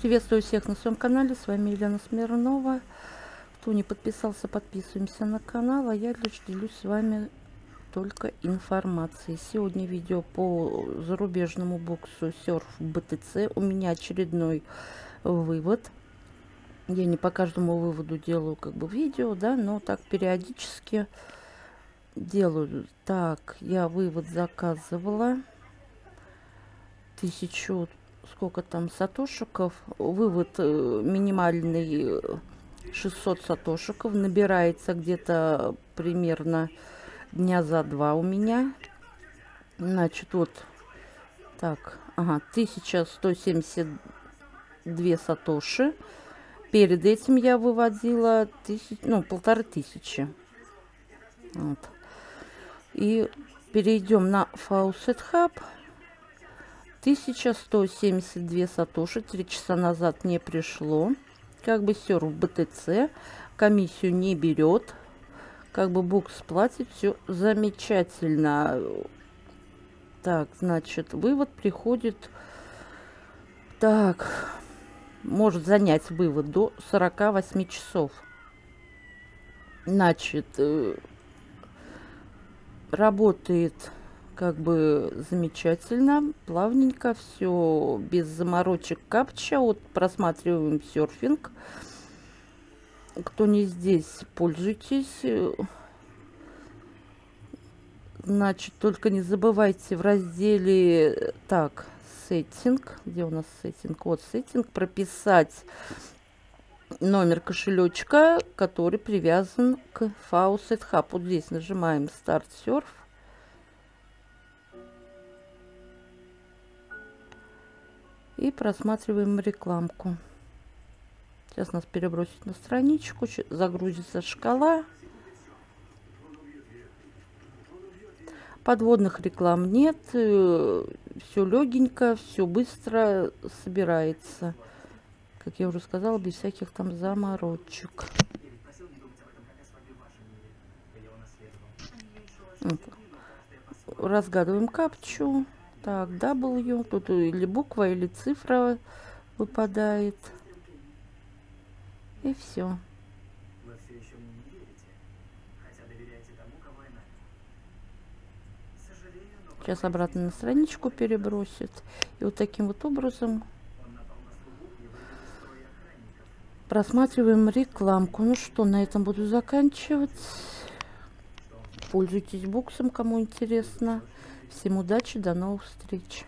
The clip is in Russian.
Приветствую всех на своем канале, с вами Елена Смирнова. Кто не подписался, подписываемся на канал, а я лишь делюсь с вами только информацией. Сегодня видео по зарубежному боксу Surf BTC. У меня очередной вывод. Я не по каждому выводу делаю как бы видео, да, но так периодически делаю. Так, я вывод заказывала. Тысячу сколько там сатошиков. Вывод э, минимальный 600 сатошиков. Набирается где-то примерно дня за два у меня. Значит, вот так, ага, 1172 сатоши. Перед этим я выводила тысяч, ну, полторы тысячи. Вот. И перейдем на Faucet Hub. 1172 сатоши 3 часа назад не пришло. Как бы все в БТЦ. Комиссию не берет. Как бы букс платит. Все замечательно. Так, значит, вывод приходит... Так, может занять вывод до 48 часов. Значит, э, работает как бы замечательно, плавненько, все без заморочек капча. Вот просматриваем серфинг. Кто не здесь, пользуйтесь. Значит, только не забывайте в разделе, так, сеттинг, где у нас сеттинг, вот сеттинг, прописать номер кошелечка, который привязан к Faucet Hub. Вот здесь нажимаем Start Surf. И просматриваем рекламку. Сейчас нас перебросит на страничку, загрузится шкала. Подводных реклам нет, э, все легенько, все быстро собирается. Как я уже сказала, без всяких там заморочек. Разгадываем капчу. Так, W. Тут или буква, или цифра выпадает. И все. Сейчас обратно на страничку перебросит. И вот таким вот образом просматриваем рекламку. Ну что, на этом буду заканчивать. Пользуйтесь буксом, кому интересно. Всем удачи, до новых встреч.